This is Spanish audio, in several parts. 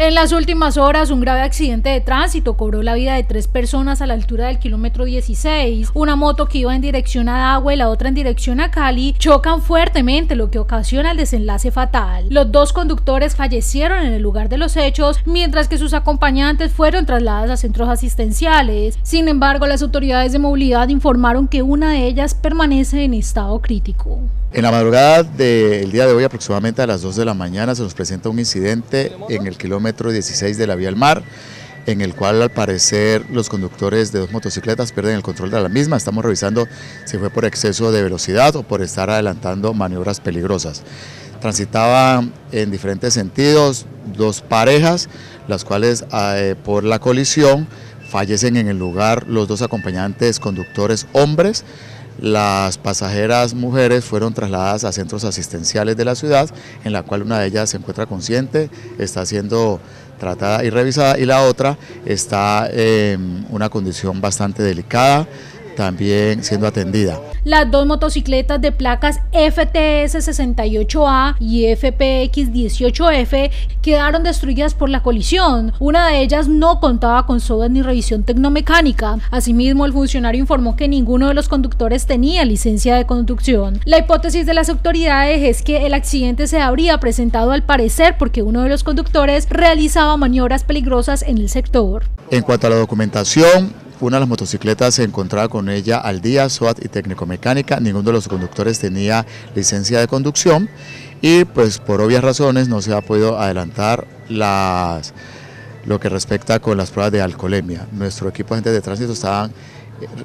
En las últimas horas, un grave accidente de tránsito cobró la vida de tres personas a la altura del kilómetro 16. Una moto que iba en dirección a Agua y la otra en dirección a Cali chocan fuertemente, lo que ocasiona el desenlace fatal. Los dos conductores fallecieron en el lugar de los hechos, mientras que sus acompañantes fueron trasladados a centros asistenciales. Sin embargo, las autoridades de movilidad informaron que una de ellas permanece en estado crítico. En la madrugada del día de hoy, aproximadamente a las 2 de la mañana, se nos presenta un incidente en el kilómetro 16 de la vía al mar, en el cual al parecer los conductores de dos motocicletas pierden el control de la misma. Estamos revisando si fue por exceso de velocidad o por estar adelantando maniobras peligrosas. Transitaban en diferentes sentidos dos parejas, las cuales eh, por la colisión fallecen en el lugar los dos acompañantes conductores hombres, las pasajeras mujeres fueron trasladadas a centros asistenciales de la ciudad, en la cual una de ellas se encuentra consciente, está siendo tratada y revisada, y la otra está en una condición bastante delicada, también siendo atendida. Las dos motocicletas de placas FTS 68A y FPX 18F quedaron destruidas por la colisión. Una de ellas no contaba con sodas ni revisión tecnomecánica. Asimismo, el funcionario informó que ninguno de los conductores tenía licencia de conducción. La hipótesis de las autoridades es que el accidente se habría presentado al parecer porque uno de los conductores realizaba maniobras peligrosas en el sector. En cuanto a la documentación, una de las motocicletas se encontraba con ella al día, SWAT y técnico-mecánica, ninguno de los conductores tenía licencia de conducción y pues por obvias razones no se ha podido adelantar las, lo que respecta con las pruebas de alcoholemia. Nuestro equipo de agentes de tránsito estaban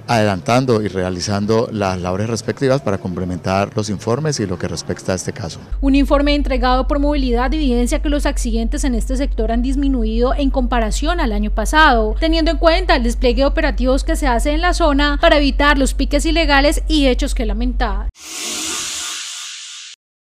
adelantando y realizando las labores respectivas para complementar los informes y lo que respecta a este caso. Un informe entregado por Movilidad evidencia que los accidentes en este sector han disminuido en comparación al año pasado, teniendo en cuenta el despliegue de operativos que se hace en la zona para evitar los piques ilegales y hechos que lamentar.